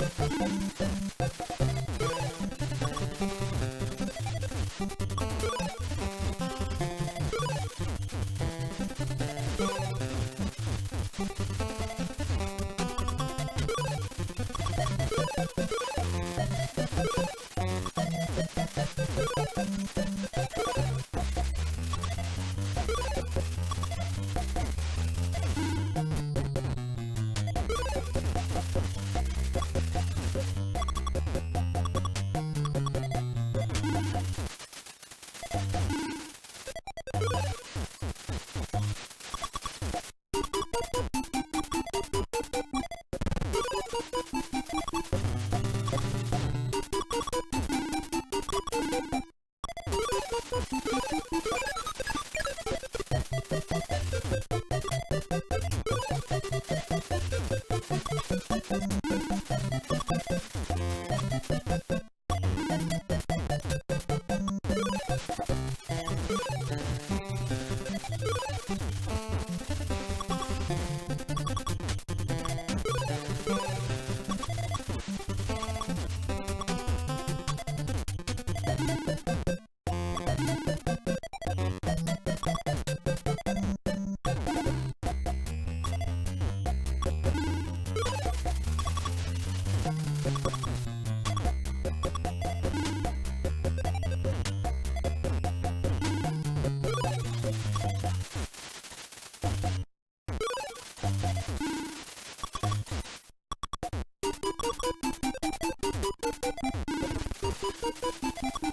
you you